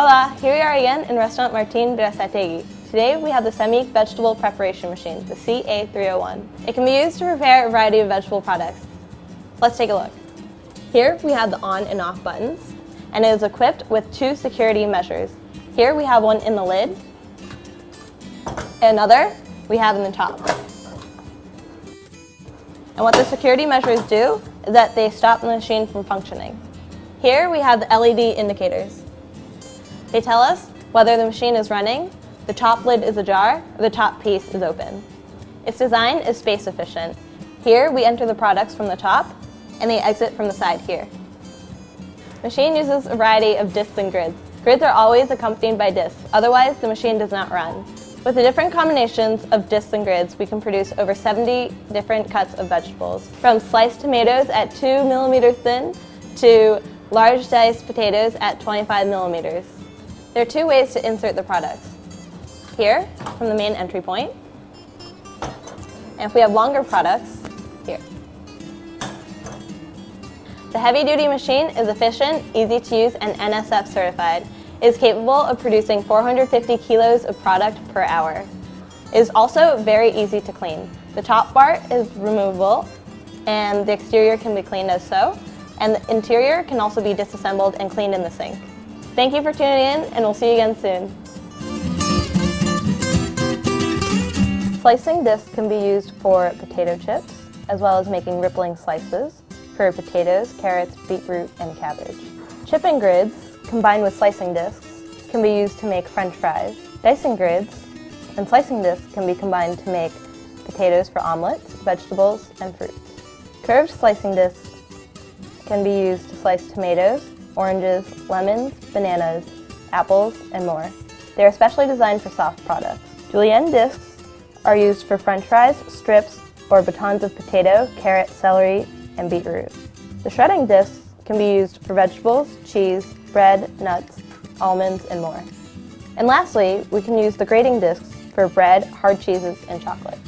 Hola, here we are again in Restaurant Martin Berasategui. Today we have the Sammic Vegetable Preparation Machine, the CA301. It can be used to prepare a variety of vegetable products. Let's take a look. Here we have the on and off buttons, and it is equipped with two security measures. Here we have one in the lid, another we have in the top. And what the security measures do is that they stop the machine from functioning. Here we have the LED indicators. They tell us whether the machine is running, the top lid is ajar, or the top piece is open. Its design is space efficient. Here we enter the products from the top, and they exit from the side here. Machine uses a variety of discs and grids. Grids are always accompanied by discs, otherwise the machine does not run. With the different combinations of discs and grids, we can produce over 70 different cuts of vegetables, from sliced tomatoes at 2 millimeters thin to large diced potatoes at 25 millimeters. There are two ways to insert the products. Here, from the main entry point, and if we have longer products, here. The heavy-duty machine is efficient, easy to use, and NSF certified. It is capable of producing 450 kilos of product per hour. It is also very easy to clean. The top part is removable, and the exterior can be cleaned as so, and the interior can also be disassembled and cleaned in the sink. Thank you for tuning in, and we'll see you again soon. Slicing discs can be used for potato chips, as well as making rippling slices for potatoes, carrots, beetroot, and cabbage. Chipping grids, combined with slicing discs, can be used to make french fries. Dicing grids and slicing discs can be combined to make potatoes for omelets, vegetables, and fruits. Curved slicing discs can be used to slice tomatoes, oranges, lemons, bananas, apples, and more. They are specially designed for soft products. Julienne discs are used for french fries, strips, or batons of potato, carrot, celery, and beetroot. The shredding discs can be used for vegetables, cheese, bread, nuts, almonds, and more. And lastly, we can use the grating discs for bread, hard cheeses, and chocolate.